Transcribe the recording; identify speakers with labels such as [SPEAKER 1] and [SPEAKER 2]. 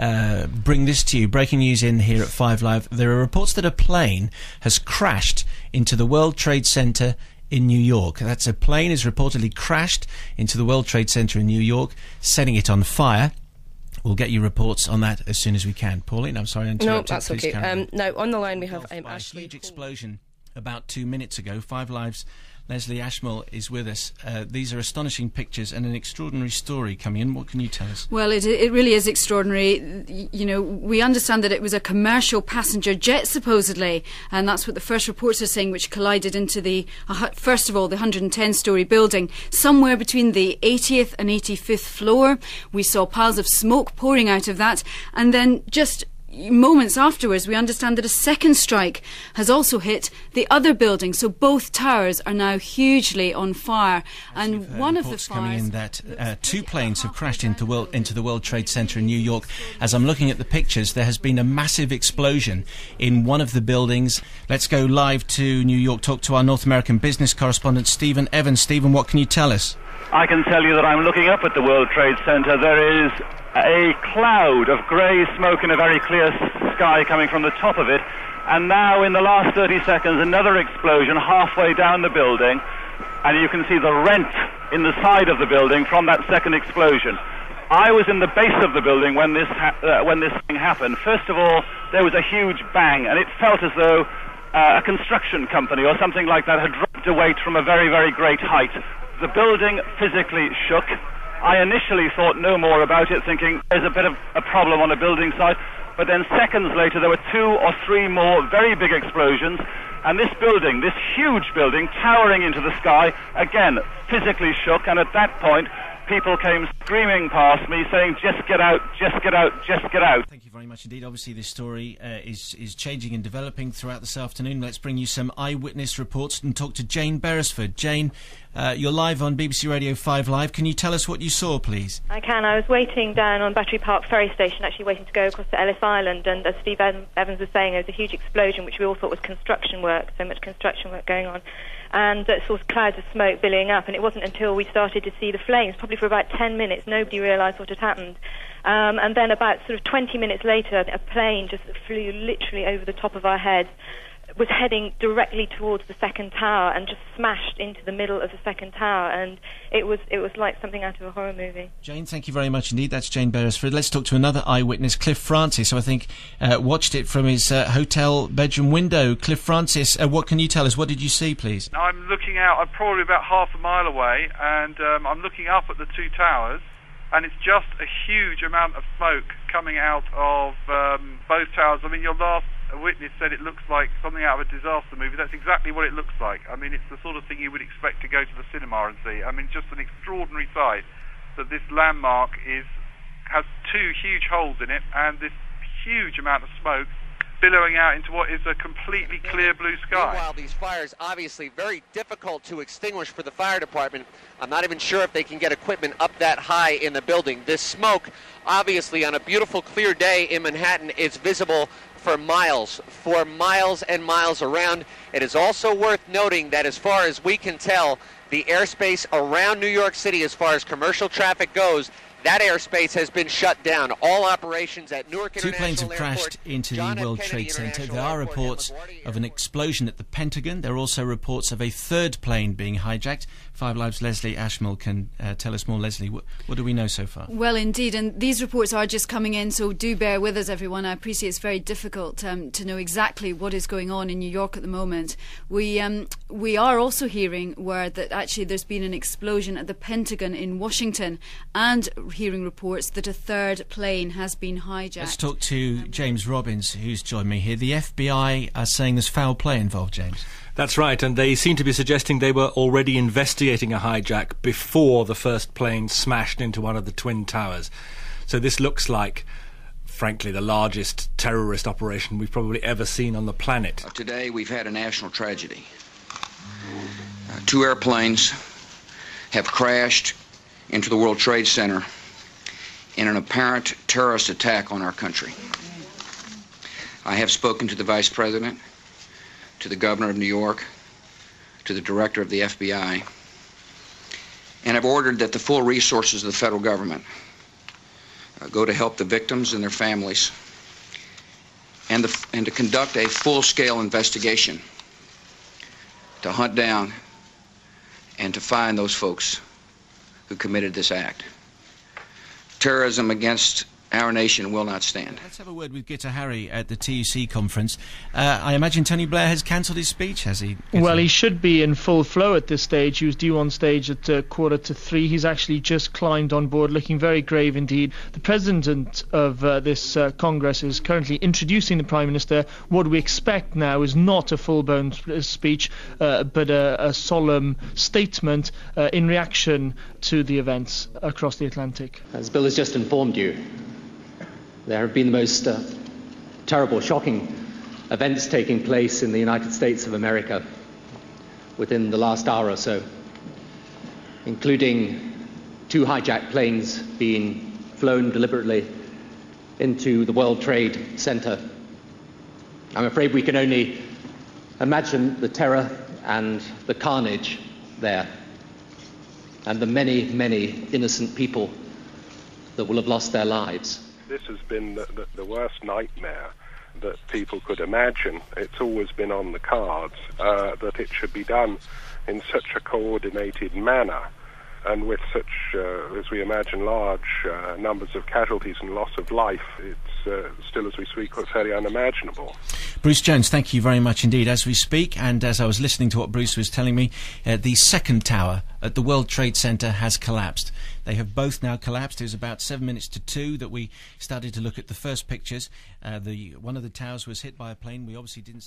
[SPEAKER 1] uh, bring this to you. Breaking news in here at Five Live. There are reports that a plane has crashed into the World Trade Center in New York. That's a plane has reportedly crashed into the World Trade Center in New York, setting it on fire. We'll get you reports on that as soon as we can. Pauline, I'm sorry I
[SPEAKER 2] No,
[SPEAKER 1] interrupted.
[SPEAKER 2] that's
[SPEAKER 1] Please
[SPEAKER 2] okay.
[SPEAKER 1] carry on.
[SPEAKER 2] Um, now, on the line we have um,
[SPEAKER 1] By a
[SPEAKER 2] Ashley.
[SPEAKER 1] huge explosion about two minutes ago. Five Lives. Leslie Ashmore is with us. Uh, these are astonishing pictures and an extraordinary story coming in. What can you tell us?
[SPEAKER 3] Well, it, it really is extraordinary. You know, we understand that it was a commercial passenger jet, supposedly, and that's what the first reports are saying, which collided into the, uh, first of all, the 110 story building. Somewhere between the 80th and 85th floor, we saw piles of smoke pouring out of that, and then just moments afterwards, we understand that a second strike has also hit the other building. So both towers are now hugely on fire. and one of the fires.
[SPEAKER 1] coming in that uh, two planes have crashed into, world, into the World Trade Center in New York. As I'm looking at the pictures, there has been a massive explosion in one of the buildings. Let's go live to New York. Talk to our North American business correspondent Stephen Evans. Stephen, what can you tell us?
[SPEAKER 4] I can tell you that I'm looking up at the World Trade Center. There is a cloud of grey smoke in a very clear sky coming from the top of it. And now, in the last 30 seconds, another explosion halfway down the building. And you can see the rent in the side of the building from that second explosion. I was in the base of the building when this, uh, when this thing happened. First of all, there was a huge bang, and it felt as though uh, a construction company or something like that had dropped a weight from a very, very great height. The building physically shook. I initially thought no more about it, thinking there's a bit of a problem on a building site. But then seconds later, there were two or three more very big explosions. And this building, this huge building, towering into the sky, again, physically shook. And at that point, people came screaming past me, saying, just get out, just get out, just get out.
[SPEAKER 1] Thank you very much indeed. Obviously, this story uh, is is changing and developing throughout this afternoon. Let's bring you some eyewitness reports and talk to Jane Beresford. Jane, uh, you're live on BBC Radio 5 Live. Can you tell us what you saw, please?
[SPEAKER 5] I can. I was waiting down on Battery Park ferry station, actually waiting to go across to Ellis Island. And as Steve Evans was saying, there was a huge explosion, which we all thought was construction work. So much construction work going on, and uh, saw clouds of smoke billowing up. And it wasn't until we started to see the flames, probably for about 10 minutes, nobody realised what had happened. Um, and then about sort of 20 minutes later, a plane just flew literally over the top of our heads was heading directly towards the second tower and just smashed into the middle of the second tower and it was it was like something out of a horror movie.
[SPEAKER 1] Jane, thank you very much indeed. That's Jane Beresford. Let's talk to another eyewitness, Cliff Francis, who I think uh, watched it from his uh, hotel bedroom window. Cliff Francis, uh, what can you tell us? What did you see, please?
[SPEAKER 6] Now I'm looking out. I'm probably about half a mile away, and um, I'm looking up at the two towers, and it's just a huge amount of smoke coming out of um, both towers. I mean, your last witness said it looks like something out of a disaster movie. That's exactly what it looks like. I mean, it's the sort of thing you would expect to go to the cinema and see. I mean, just an extraordinary sight that this landmark is has two huge holes in it, and this huge amount of smoke billowing out into what is a completely clear blue sky.
[SPEAKER 7] Meanwhile, these fires obviously very difficult to extinguish for the fire department. I'm not even sure if they can get equipment up that high in the building. This smoke, obviously, on a beautiful clear day in Manhattan, is visible for miles, for miles and miles around. It is also worth noting that, as far as we can tell, the airspace around New York City, as far as commercial traffic goes, that airspace has been shut down. All operations at Newark
[SPEAKER 1] Two planes
[SPEAKER 7] International
[SPEAKER 1] have crashed into
[SPEAKER 7] John
[SPEAKER 1] the
[SPEAKER 7] F.
[SPEAKER 1] World
[SPEAKER 7] Kennedy
[SPEAKER 1] Trade Center. There are
[SPEAKER 7] Airport,
[SPEAKER 1] reports of an explosion at the Pentagon. There are also reports of a third plane being hijacked. Five Lives' Leslie Ashmore can uh, tell us more. Leslie, wh- what do we know so far?
[SPEAKER 3] Well, indeed, and these reports are just coming in, so do bear with us, everyone. I appreciate it's very difficult um, to know exactly what is going on in New York at the moment. We um, we are also hearing word that actually there's been an explosion at the Pentagon in Washington, and hearing reports that a third plane has been hijacked.
[SPEAKER 1] Let's talk to James Robbins, who's joined me here. The FBI are saying there's foul play involved, James.
[SPEAKER 8] That's right, and they seem to be suggesting they were already investigating a hijack before the first plane smashed into one of the twin towers. So this looks like, frankly, the largest terrorist operation we've probably ever seen on the planet.
[SPEAKER 9] Today, we've had a national tragedy. Uh, two airplanes have crashed into the World Trade Center in an apparent terrorist attack on our country. I have spoken to the Vice President, to the Governor of New York, to the Director of the FBI, and have ordered that the full resources of the federal government uh, go to help the victims and their families, and, the, and to conduct a full scale investigation to hunt down and to find those folks who committed this act. Terrorism against our nation will not stand.
[SPEAKER 1] Let's have a word with Guto Harri at the TUC conference. Uh, I imagine Tony Blair has cancelled his speech, has he? Guto?
[SPEAKER 2] Well, he should be in full flow at this stage. He was due on stage at uh, quarter to three. He's actually just climbed on board, looking very grave indeed. The president of uh, this uh, Congress is currently introducing the Prime Minister. What we expect now is not a full blown speech, uh, but a, a, solemn statement uh, in reaction to the events across the Atlantic.
[SPEAKER 10] As Bill has just informed you, there have been the most uh, terrible, shocking events taking place in the United States of America within the last hour or so, including two hijacked planes being flown deliberately into the World Trade Center. I'm afraid we can only imagine the terror and the carnage there, and the many, many innocent people that will have lost their lives
[SPEAKER 11] this has been the, the, the, worst nightmare that people could imagine. It's always been on the cards uh, that it should be done in such a coordinated manner and with such, uh, as we imagine, large uh, numbers of casualties and loss of life, it's uh, still, as we speak, fairly unimaginable.
[SPEAKER 1] Bruce Jones, thank you very much indeed. As we speak, and as I was listening to what Bruce was telling me, uh, the second tower at the World Trade Center has collapsed. They have both now collapsed. It was about seven minutes to two that we started to look at the first pictures. Uh, the one of the towers was hit by a plane. We obviously didn't.